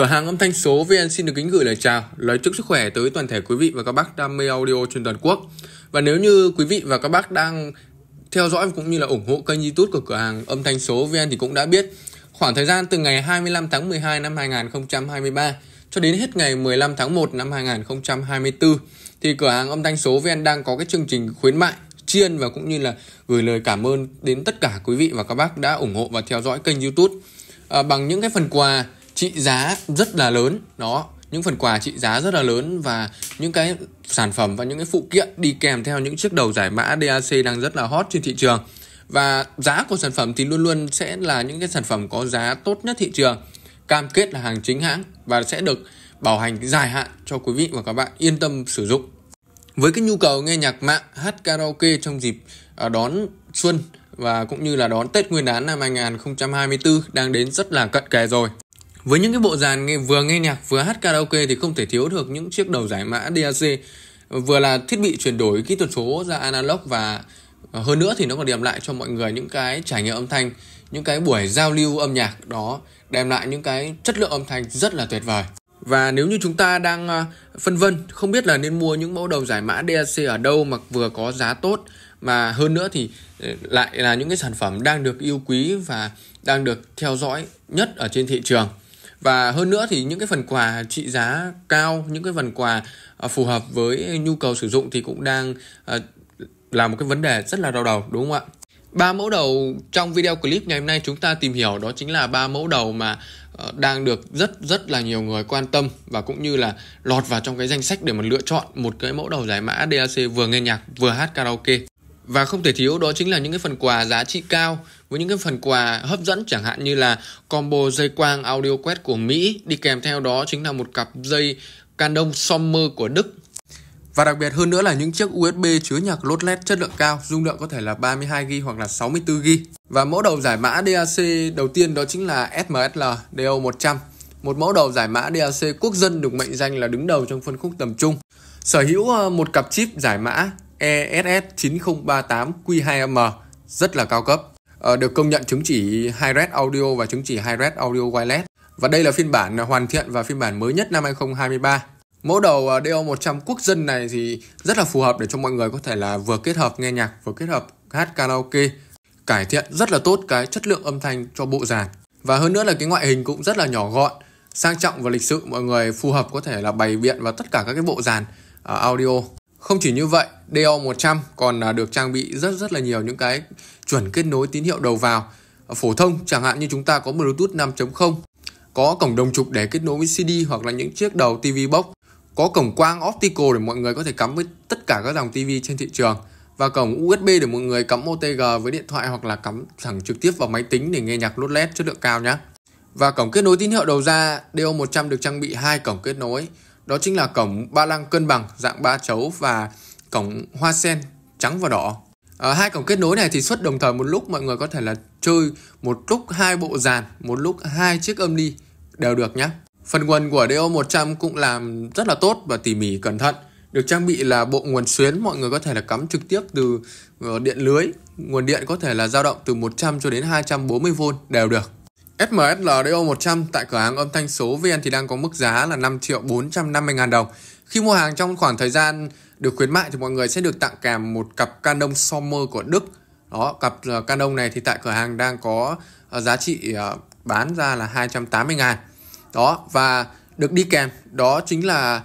Cửa hàng âm thanh số VN xin được kính gửi lời chào, lời chúc sức khỏe tới toàn thể quý vị và các bác đam mê audio trên toàn quốc. Và nếu như quý vị và các bác đang theo dõi cũng như là ủng hộ kênh YouTube của cửa hàng âm thanh số VN thì cũng đã biết khoảng thời gian từ ngày 25 tháng 12 năm 2023 cho đến hết ngày 15 tháng 1 năm 2024 thì cửa hàng âm thanh số VN đang có cái chương trình khuyến mại chiên và cũng như là gửi lời cảm ơn đến tất cả quý vị và các bác đã ủng hộ và theo dõi kênh YouTube à, bằng những cái phần quà trị giá rất là lớn. Đó, những phần quà trị giá rất là lớn và những cái sản phẩm và những cái phụ kiện đi kèm theo những chiếc đầu giải mã DAC đang rất là hot trên thị trường. Và giá của sản phẩm thì luôn luôn sẽ là những cái sản phẩm có giá tốt nhất thị trường, cam kết là hàng chính hãng và sẽ được bảo hành dài hạn cho quý vị và các bạn yên tâm sử dụng. Với cái nhu cầu nghe nhạc mạng, hát karaoke trong dịp à, đón xuân và cũng như là đón Tết Nguyên đán năm 2024 đang đến rất là cận kề rồi với những cái bộ dàn nghe, vừa nghe nhạc vừa hát karaoke thì không thể thiếu được những chiếc đầu giải mã DAC vừa là thiết bị chuyển đổi kỹ thuật số ra analog và hơn nữa thì nó còn đem lại cho mọi người những cái trải nghiệm âm thanh những cái buổi giao lưu âm nhạc đó đem lại những cái chất lượng âm thanh rất là tuyệt vời. Và nếu như chúng ta đang à, phân vân không biết là nên mua những mẫu đầu giải mã DAC ở đâu mà vừa có giá tốt mà hơn nữa thì ờ, lại là những cái sản phẩm đang được yêu quý và đang được theo dõi nhất ở trên thị trường và hơn nữa thì những cái phần quà trị giá cao, những cái phần quà à, phù hợp với nhu cầu sử dụng thì cũng đang à, là một cái vấn đề rất là đau đầu, đúng không ạ? Ba mẫu đầu trong video clip ngày hôm nay chúng ta tìm hiểu đó chính là ba mẫu đầu mà ờ, đang được rất rất là nhiều người quan tâm và cũng như là lọt vào trong cái danh sách để mà lựa chọn một cái mẫu đầu giải mã DAC vừa nghe nhạc, vừa hát karaoke và không thể thiếu đó chính là những cái phần quà giá trị cao với những cái phần quà hấp dẫn chẳng hạn như là combo dây quang audio quét của Mỹ đi kèm theo đó chính là một cặp dây Canon Sommer của Đức và đặc biệt hơn nữa là những chiếc USB chứa nhạc lốt LED chất lượng cao, dung lượng có thể là 32GB hoặc là 64GB. Và mẫu đầu giải mã DAC đầu tiên đó chính là SMSL DO100. Một mẫu đầu giải mã DAC quốc dân được mệnh danh là đứng đầu trong phân khúc tầm trung. Sở hữu ờ, một cặp chip giải mã ESS9038Q2M rất là cao cấp. Ờ, được công nhận chứng chỉ Hi-Res Audio và chứng chỉ Hi-Res Audio Wireless. Và đây là phiên bản hoàn thiện và phiên bản mới nhất năm 2023. Mẫu đầu ờ, DO100 quốc dân này thì rất là phù hợp để cho mọi người có thể là vừa kết hợp nghe nhạc, vừa kết hợp hát karaoke, cải thiện rất là tốt cái chất lượng âm thanh cho bộ dàn và hơn nữa là cái ngoại hình cũng rất là nhỏ gọn, sang trọng và lịch sự, mọi người phù hợp có thể là bày biện vào tất cả các cái bộ dàn ờ, audio không chỉ như vậy DO100 còn à, được trang bị rất rất là nhiều những cái chuẩn kết nối tín hiệu đầu vào à, phổ thông, chẳng hạn như chúng ta có Bluetooth 5.0 có cổng đồng trục để kết nối với CD hoặc là những chiếc đầu TV box, có cổng quang optical để mọi người có thể cắm với tất cả các dòng TV trên thị trường, và cổng USB để mọi người cắm OTG với điện thoại hoặc là cắm thẳng trực tiếp vào máy tính để nghe nhạc lốt LED chất lượng cao nhé. Và cổng kết nối tín hiệu đầu ra DO100 được trang bị hai cổng kết nối. Đó chính là cổng ba lăng cân bằng dạng ba chấu và cổng hoa sen trắng và đỏ. À, hai cổng kết nối này thì xuất đồng thời một lúc mọi người có thể là chơi một lúc hai bộ dàn, một lúc hai chiếc âm ly đều được nhé. Phần nguồn của DO100 cũng làm rất là tốt và tỉ mỉ cẩn thận. Được trang bị là bộ nguồn xuyến, mọi người có thể là cắm trực tiếp từ ờ, điện lưới. Nguồn điện có thể là dao động từ 100 cho đến 240V đều được. SMSL DO100 tại cửa hàng âm thanh số VN thì đang có mức giá là 5 triệu 450 ngàn đồng. Khi mua hàng trong khoảng thời gian được khuyến mại thì mọi người sẽ được tặng kèm một cặp Canon Sommer của Đức. Đó, cặp ờ, Canon này thì tại cửa hàng đang có ờ, giá trị ờ, bán ra là 280 ngàn đó và được đi kèm đó chính là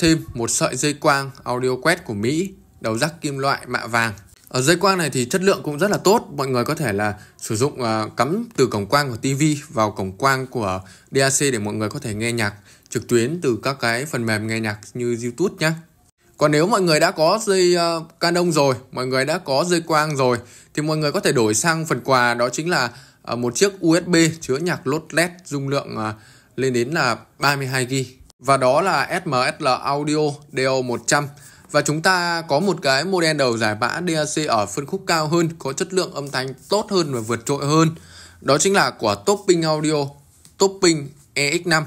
thêm một sợi dây quang audio quét của Mỹ đầu rắc kim loại mạ vàng ở dây quang này thì chất lượng cũng rất là tốt. Mọi người có thể là sử dụng uh, cắm từ cổng quang của TV vào cổng quang của DAC để mọi người có thể nghe nhạc trực tuyến từ các cái phần mềm nghe nhạc như YouTube nhé còn nếu mọi người đã có dây uh, Canon rồi mọi người đã có dây quang rồi thì mọi người có thể đổi sang phần quà đó chính là uh, một chiếc USB chứa nhạc lốt LED dung lượng uh, lên đến là 32GB và đó là SMSL Audio DO100 và chúng ta có một cái model đầu giải mã DAC ở phân khúc cao hơn, có chất lượng âm thanh tốt hơn và vượt trội hơn. Đó chính là của Topping Audio, Topping EX5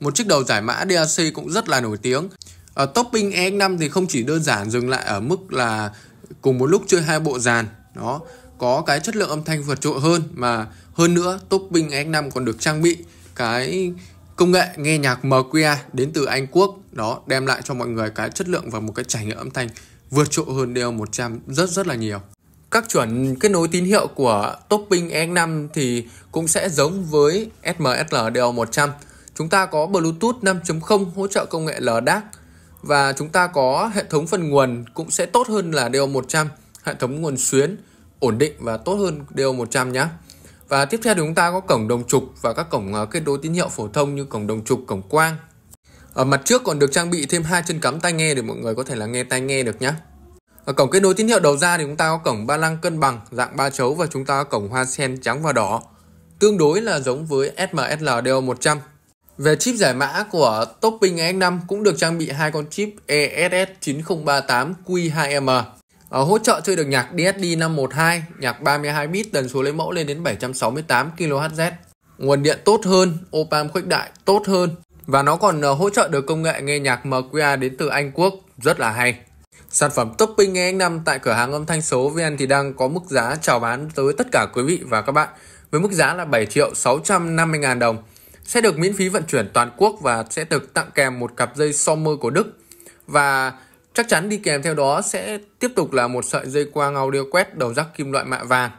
một chiếc đầu giải mã DAC cũng rất là nổi tiếng. Ở Topping EX5 thì không chỉ đơn giản dừng lại ở mức là cùng một lúc chơi hai bộ dàn, đó, có cái chất lượng âm thanh vượt trội hơn, mà hơn nữa Topping EX5 còn được trang bị cái Công nghệ nghe nhạc MQA đến từ Anh Quốc đó đem lại cho mọi người cái chất lượng và một cái trải nghiệm âm thanh vượt trội hơn DL 100 rất rất là nhiều. Các chuẩn kết nối tín hiệu của Topping E5 thì cũng sẽ giống với SMSL DL 100. Chúng ta có Bluetooth 5.0 hỗ trợ công nghệ LDAC và chúng ta có hệ thống phần nguồn cũng sẽ tốt hơn là DL 100. hệ thống nguồn xuyến ổn định và tốt hơn DL 100 nhé. Và tiếp theo thì chúng ta có cổng đồng trục và các cổng à, kết nối tín hiệu phổ thông như cổng đồng trục, cổng quang. Ở mặt trước còn được trang bị thêm hai chân cắm tai nghe để mọi người có thể là nghe tai nghe được nhé. Ở cổng kết nối tín hiệu đầu ra thì chúng ta có cổng ba lăng cân bằng dạng ba chấu và chúng ta có cổng hoa sen trắng và đỏ. Tương đối là giống với SMSL DO100. Về chip giải mã của Topping X5 cũng được trang bị hai con chip ESS9038Q2M. Ở hỗ trợ chơi được nhạc DSD 512, nhạc 32 bit tần số lấy mẫu lên đến 768 kHz. Nguồn điện tốt hơn, opam khuếch đại tốt hơn và nó còn ờ, hỗ trợ được công nghệ nghe nhạc MQA đến từ Anh Quốc rất là hay. Sản phẩm topping nghe 5 tại cửa hàng âm thanh số VN thì đang có mức giá chào bán tới tất cả quý vị và các bạn, với mức giá là 7 triệu 650 ngàn đồng. Sẽ được miễn phí vận chuyển toàn quốc và sẽ được tặng kèm một cặp dây Sommer của Đức. Và chắc chắn đi kèm theo đó sẽ tiếp tục là một sợi dây quang audio quét đầu rắc kim loại mạ vàng.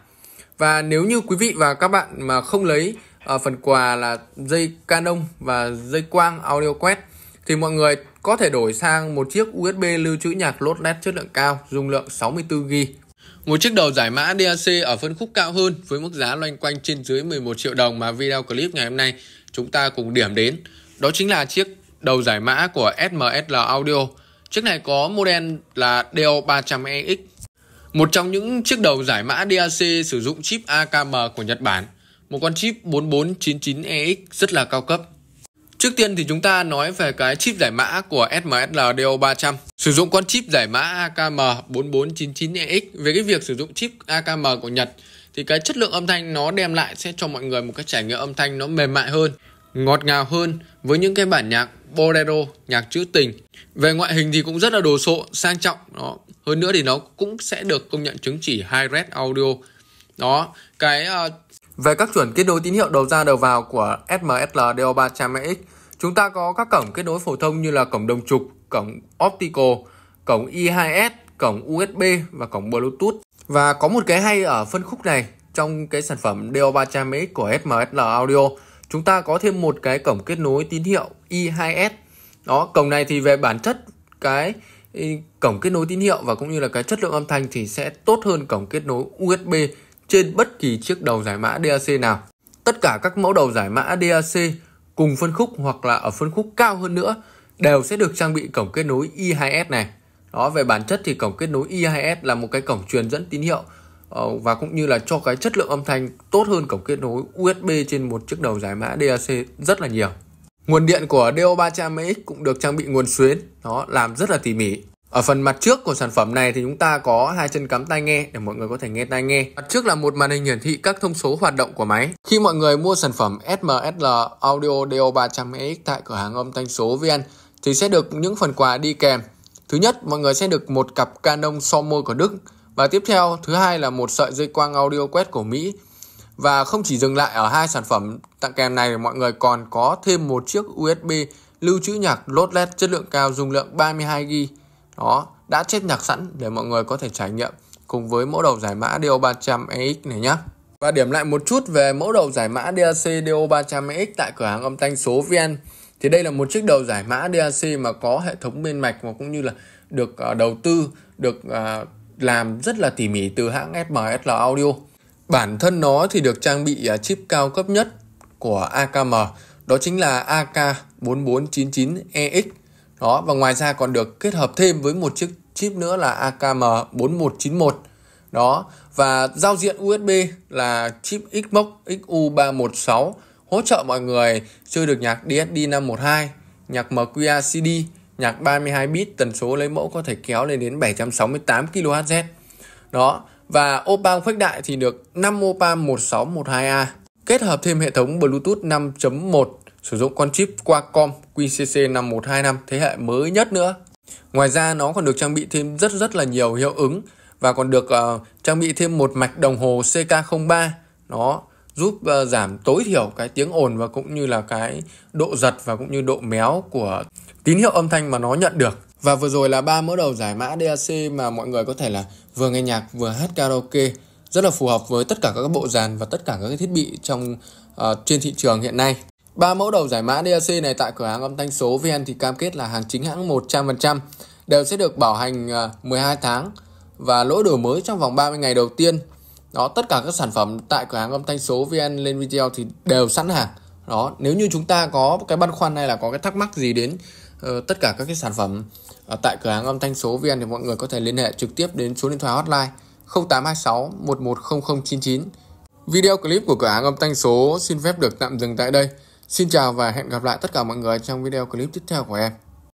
Và nếu như quý vị và các bạn mà không lấy à, phần quà là dây Canon và dây quang audio quét thì mọi người có thể đổi sang một chiếc USB lưu trữ nhạc lốt led chất lượng cao, dung lượng 64GB. Một chiếc đầu giải mã DAC ở phân khúc cao hơn với mức giá loanh quanh trên dưới 11 triệu đồng mà video clip ngày hôm nay chúng ta cùng điểm đến. Đó chính là chiếc đầu giải mã của SMSL Audio. Chiếc này có model là DO300EX. Một trong những chiếc đầu giải mã DAC sử dụng chip AKM của Nhật Bản. Một con chip 4499EX rất là cao cấp Trước tiên thì chúng ta nói về cái chip giải mã của SMSL DO300. Sử dụng con chip giải mã AKM 4499EX về cái việc sử dụng chip AKM của Nhật thì cái chất lượng âm thanh nó đem lại sẽ cho mọi người một cái trải nghiệm âm thanh nó mềm mại hơn, ngọt ngào hơn với những cái bản nhạc bolero, nhạc trữ tình. Về ngoại hình thì cũng rất là đồ sộ, sang trọng đó. Hơn nữa thì nó cũng sẽ được công nhận chứng chỉ Hi-Res Audio. Đó, cái uh, về các chuẩn kết nối tín hiệu đầu ra đầu vào của SMSL DO300X, chúng ta có các cổng kết nối phổ thông như là cổng đồng trục, cổng optical, cổng e I2S, cổng USB và cổng Bluetooth. Và có một cái hay ở phân khúc này trong cái sản phẩm DO300X của SMSL Audio, chúng ta có thêm một cái cổng kết nối tín hiệu e I2S. Đó, cổng này thì về bản chất cái ừ, cổng kết nối tín hiệu và cũng như là cái chất lượng âm thanh thì sẽ tốt hơn cổng kết nối USB trên bất kỳ chiếc đầu giải mã DAC nào. Tất cả các mẫu đầu giải mã DAC cùng phân khúc hoặc là ở phân khúc cao hơn nữa đều sẽ được trang bị cổng kết nối I2S này. Đó về bản chất thì cổng kết nối I2S là một cái cổng truyền dẫn tín hiệu ờ, và cũng như là cho cái chất lượng âm thanh tốt hơn cổng kết nối USB trên một chiếc đầu giải mã DAC rất là nhiều. Nguồn điện của DO300X cũng được trang bị nguồn xuyến, nó làm rất là tỉ mỉ. Ở phần mặt trước của sản phẩm này thì chúng ta có hai chân cắm tai nghe để mọi người có thể nghe tai nghe. Mặt trước là một màn hình hiển thị các thông số hoạt động của máy. Khi mọi người mua sản phẩm SMSL Audio DO300X tại cửa hàng âm thanh số VN thì sẽ được những phần quà đi kèm. Thứ nhất, mọi người sẽ được một cặp Canon Somo của Đức và tiếp theo, thứ hai là một sợi dây quang audio quét của Mỹ. Và không chỉ dừng lại ở hai sản phẩm tặng kèm này, mọi người còn có thêm một chiếc USB lưu trữ nhạc lốt LED chất lượng cao dung lượng 32GB đó, đã chết nhạc sẵn để mọi người có thể trải nghiệm cùng với mẫu đầu giải mã DO300EX này nhé. Và điểm lại một chút về mẫu đầu giải mã DAC DO300EX tại cửa hàng âm thanh số VN thì đây là một chiếc đầu giải mã DAC mà có hệ thống bên mạch và cũng như là được à, đầu tư, được à, làm rất là tỉ mỉ từ hãng SMSL Audio. Bản thân nó thì được trang bị à, chip cao cấp nhất của AKM đó chính là AK4499EX đó, và ngoài ra còn được kết hợp thêm với một chiếc chip nữa là AKM4191 đó, và giao diện USB là chip Xbox XU316 hỗ trợ mọi người chơi được nhạc DSD 512 nhạc MQA CD nhạc 32 bit, tần số lấy mẫu có thể kéo lên đến 768 kHz đó, và OPA khuếch đại thì được 5 OPA 1612A kết hợp thêm hệ thống Bluetooth 5.1 sử dụng con chip Qualcomm QCC5125 thế hệ mới nhất nữa. Ngoài ra nó còn được trang bị thêm rất rất là nhiều hiệu ứng và còn được uh, trang bị thêm một mạch đồng hồ CK03 nó giúp uh, giảm tối thiểu cái tiếng ồn và cũng như là cái độ giật và cũng như độ méo của tín hiệu âm thanh mà nó nhận được. Và vừa rồi là ba mẫu đầu giải mã DAC mà mọi người có thể là vừa nghe nhạc vừa hát karaoke rất là phù hợp với tất cả các bộ dàn và tất cả các thiết bị trong uh, trên thị trường hiện nay. Ba mẫu đầu giải mã DAC này tại cửa hàng âm thanh số VN thì cam kết là hàng chính hãng 100%, đều sẽ được bảo hành à, 12 tháng và lỗi đổi mới trong vòng 30 ngày đầu tiên. Đó, tất cả các sản phẩm tại cửa hàng âm thanh số VN lên video thì đều sẵn hàng. Đó, nếu như chúng ta có cái băn khoăn hay là có cái thắc mắc gì đến uh, tất cả các cái sản phẩm ở tại cửa hàng âm thanh số VN thì mọi người có thể liên hệ trực tiếp đến số điện thoại hotline 0826 110099. Video clip của cửa hàng âm thanh số xin phép được tạm dừng tại đây. Xin chào và hẹn gặp lại tất cả mọi người trong video clip tiếp theo của em.